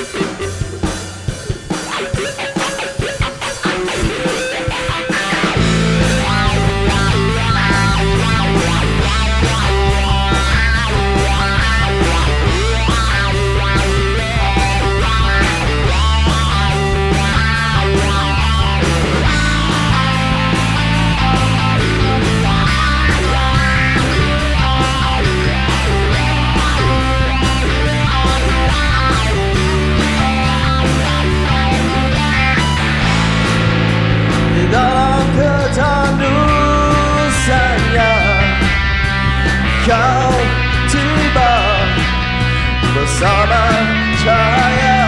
Música kau tiba bersama cahaya